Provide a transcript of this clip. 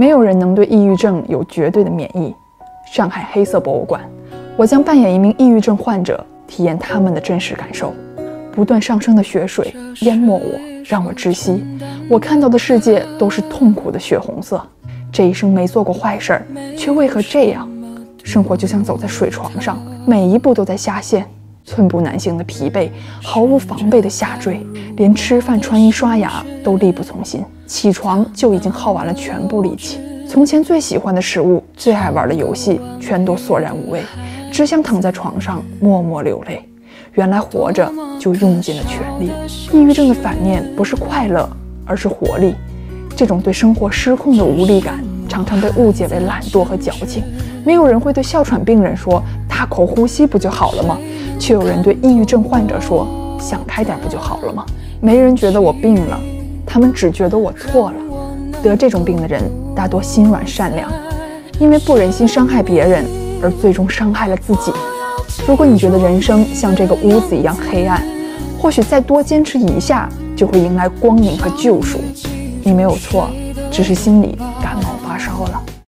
没有人能对抑郁症有绝对的免疫。上海黑色博物馆，我将扮演一名抑郁症患者，体验他们的真实感受。不断上升的血水淹没我，让我窒息。我看到的世界都是痛苦的血红色。这一生没做过坏事儿，却为何这样？生活就像走在水床上，每一步都在下陷，寸步难行的疲惫，毫无防备的下坠，连吃饭、穿衣、刷牙都力不从心。起床就已经耗完了全部力气。从前最喜欢的食物、最爱玩的游戏，全都索然无味，只想躺在床上默默流泪。原来活着就用尽了全力。抑郁症的反面不是快乐，而是活力。这种对生活失控的无力感，常常被误解为懒惰和矫情。没有人会对哮喘病人说“大口呼吸不就好了吗”，却有人对抑郁症患者说“想开点不就好了吗”。没人觉得我病了，他们只觉得我错了。得这种病的人大多心软善良，因为不忍心伤害别人，而最终伤害了自己。如果你觉得人生像这个屋子一样黑暗，或许再多坚持一下，就会迎来光明和救赎。你没有错，只是心里感冒发烧了。